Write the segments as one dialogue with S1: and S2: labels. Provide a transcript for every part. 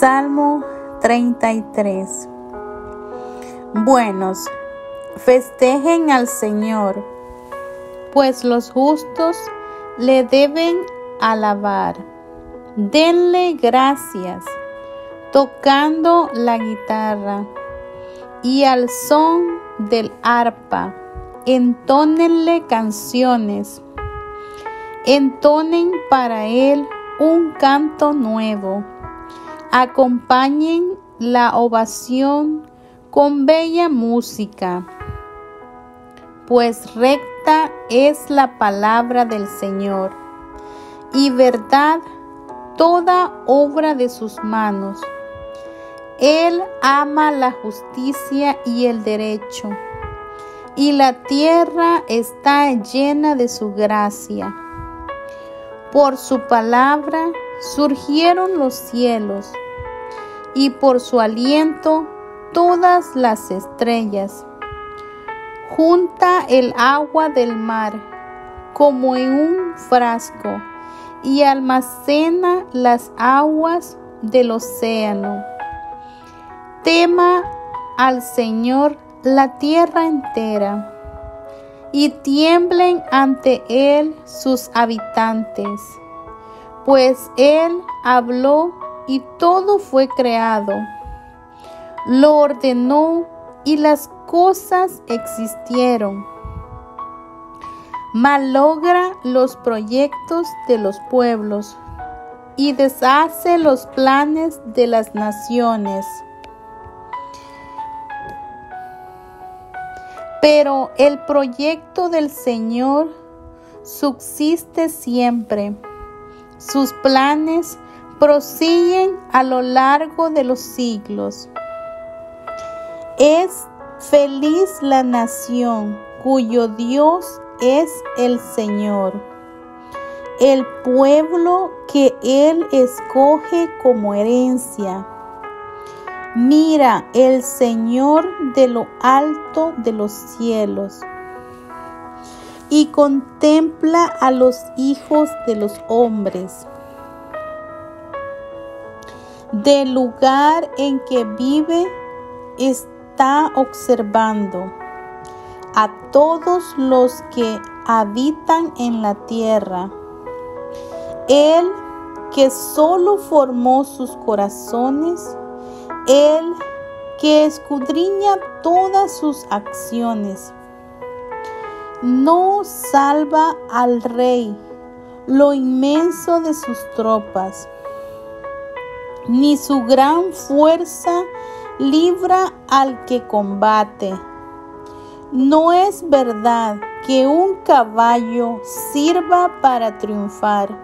S1: Salmo 33 Buenos, festejen al Señor, pues los justos le deben alabar. Denle gracias, tocando la guitarra y al son del arpa, entónenle canciones, entonen para él un canto nuevo Acompañen la ovación con bella música, pues recta es la palabra del Señor y verdad toda obra de sus manos. Él ama la justicia y el derecho, y la tierra está llena de su gracia. Por su palabra surgieron los cielos y por su aliento todas las estrellas. Junta el agua del mar como en un frasco y almacena las aguas del océano. Tema al Señor la tierra entera y tiemblen ante Él sus habitantes, pues Él habló y todo fue creado. Lo ordenó y las cosas existieron. Malogra los proyectos de los pueblos y deshace los planes de las naciones. Pero el proyecto del Señor subsiste siempre. Sus planes prosiguen a lo largo de los siglos. Es feliz la nación cuyo Dios es el Señor, el pueblo que Él escoge como herencia. Mira el Señor de lo alto de los cielos y contempla a los hijos de los hombres del lugar en que vive está observando a todos los que habitan en la tierra. Él que solo formó sus corazones, Él que escudriña todas sus acciones. No salva al rey lo inmenso de sus tropas ni su gran fuerza libra al que combate. No es verdad que un caballo sirva para triunfar.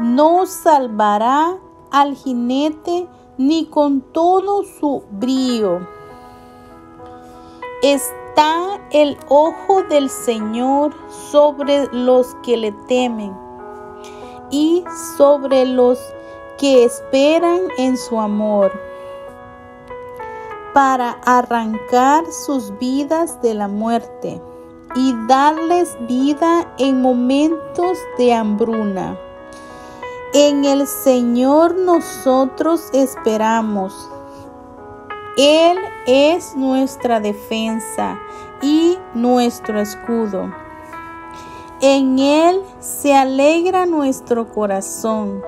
S1: No salvará al jinete ni con todo su brío. Está el ojo del Señor sobre los que le temen y sobre los que esperan en su amor para arrancar sus vidas de la muerte y darles vida en momentos de hambruna. En el Señor nosotros esperamos. Él es nuestra defensa y nuestro escudo. En Él se alegra nuestro corazón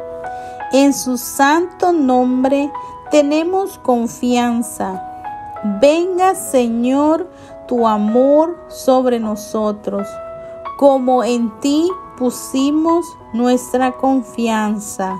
S1: en su santo nombre tenemos confianza. Venga Señor tu amor sobre nosotros, como en ti pusimos nuestra confianza.